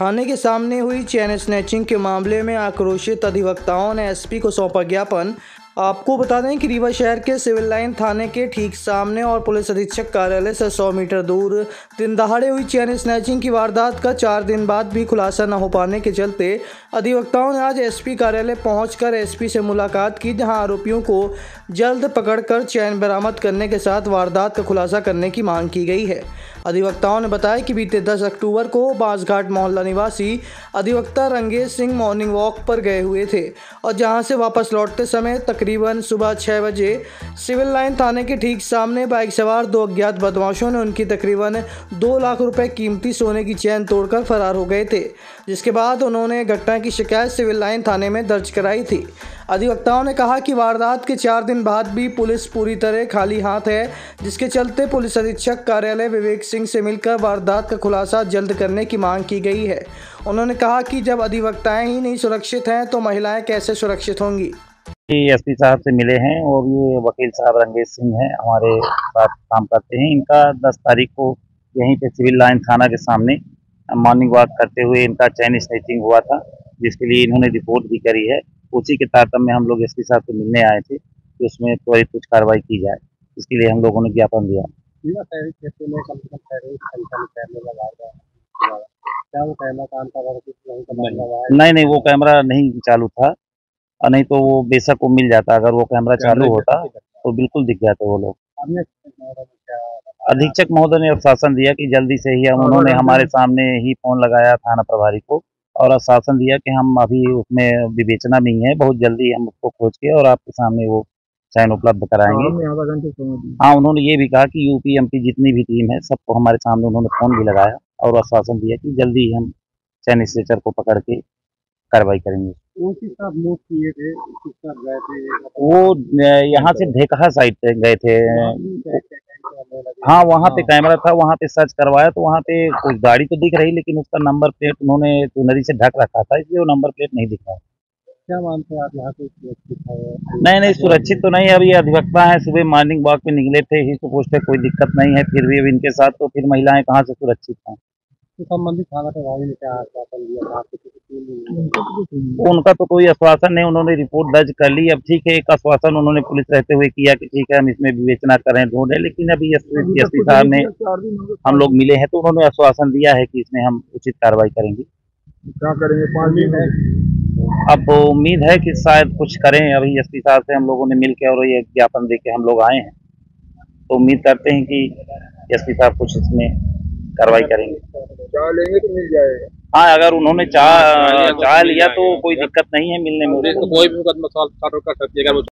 थाने के सामने हुई चैन स्नैचिंग के मामले में आक्रोशित अधिवक्ताओं ने एसपी को सौंपा ज्ञापन। आपको बता दें कि रीवा शहर के सिविल लाइन थाने के ठीक सामने और पुलिस अधीक्षक कार्यालय से 100 मीटर दूर दिन दहाड़े हुई चैन स्नैचिंग की वारदात का चार दिन बाद भी खुलासा न हो पाने के चलते अधिवक्ताओं ने आज एसपी कार्यालय पहुंचकर एसपी से मुलाकात की, जहाँ आरोपियों को जल्द पकड़कर चैन बरामद करने के साथ वारदात का खुलासा करने की मांग की गई है। अधिवक्ताओं ने बताया कि बीते 10 अक्टूबर को बांसघाट मोहल्ला निवासी अधिवक्ता रंगेश सिंह मॉर्निंग वॉक पर गए हुए थे और जहाँ से वापस लौटते समय तकरीबन सुबह छः बजे सिविल लाइन थाने के ठीक सामने बाइक सवार दो अज्ञात बदमाशों ने उनकी तकरीबन दो लाख रुपए कीमती सोने की चैन तोड़कर फरार हो गए थे, जिसके बाद उन्होंने घटना की शिकायत सिविल लाइन थाने में दर्ज कराई थी। अधिवक्ताओं ने कहा कि वारदात के चार दिन बाद भी पुलिस पूरी तरह खाली हाथ है, जिसके चलते पुलिस अधीक्षक कार्यालय विवेक सिंह से मिलकर वारदात का खुलासा जल्द करने की मांग की गई है। उन्होंने कहा कि जब अधिवक्ताएँ ही नहीं सुरक्षित हैं तो महिलाएँ कैसे सुरक्षित होंगी? एस पी साहब से मिले हैं और ये वकील साहब रंगेश सिंह हैं हमारे साथ काम करते हैं। इनका 10 तारीख को यहीं पे सिविल लाइन थाना के सामने मॉर्निंग वॉक करते हुए इनका चैन स्नेचिंग हुआ था जिसके लिए इन्होंने रिपोर्ट भी करी है। उसी के तारतम्य में हम लोग एस पी साहब से मिलने आए थे कि उसमें त्वरित कुछ कार्रवाई की जाए। इसके लिए हम लोगों ने ज्ञापन दिया। नहीं नहीं वो कैमरा नहीं चालू था। नहीं तो वो बेशक वो मिल जाता अगर वो कैमरा चालू होता तो बिल्कुल दिख जाते वो लोग। अधीक्षक महोदय ने आश्वासन दिया कि जल्दी से ही हम उन्होंने हमारे सामने ही फ़ोन लगाया थाना प्रभारी को और आश्वासन दिया कि हम अभी उसमें विवेचना नहीं है बहुत जल्दी हम उसको खोज के और आपके सामने वो चयन उपलब्ध कराएँगे। हाँ उन्होंने ये भी कहा कि यूपी एमपी जितनी भी टीम है सबको हमारे सामने उन्होंने फ़ोन भी लगाया और आश्वासन दिया कि जल्दी हम चैन स्ट्रेचर को पकड़ के कार्रवाई करेंगे। वो यहाँ से ढेकहा साइड से गए थे। हाँ वहाँ पे कैमरा था वहाँ पे सर्च करवाया तो वहाँ पे कुछ गाड़ी तो दिख रही लेकिन उसका नंबर प्लेट उन्होंने टूनरी से ढक रखा था इसलिए वो नंबर प्लेट नहीं दिख। रहा क्या मानते हैं आप यहाँ पे सुरक्षित नहीं नहीं सुरक्षित तो नहीं अभी अधिवक्ता है सुबह मॉर्निंग वॉक पे निकले थे ही तो पोस्ट कोई दिक्कत नहीं है फिर भी अब इनके साथ तो फिर महिलाएँ कहाँ से सुरक्षित हैं? संबंधित क्या आश्वासन दिया उनका तो कोई आश्वासन नहीं उन्होंने रिपोर्ट दर्ज कर ली अब ठीक है एक आश्वासन उन्होंने पुलिस रहते हुए किया कि ठीक है हम इसमें विवेचना करें ढूंढे लेकिन अभी एस पी साहब ने हम लोग मिले हैं तो उन्होंने आश्वासन दिया है कि इसमें हम उचित कार्रवाई करेंगे। क्या करेंगे? पाँच दिन है अब उम्मीद है कि शायद कुछ करें अभी एसपी साहब से हम लोगों ने मिल के और ये ज्ञापन दे के हम लोग आए हैं। तो उम्मीद करते हैं कि एसपी साहब कुछ इसमें कार्रवाई करेंगे। चाह लेंगे तो मिल जाएगा। हाँ अगर उन्होंने चाह चाह लिया तो कोई दिक्कत नहीं है मिलने में। कोई भी मुकदमा सॉल्व कर सकती है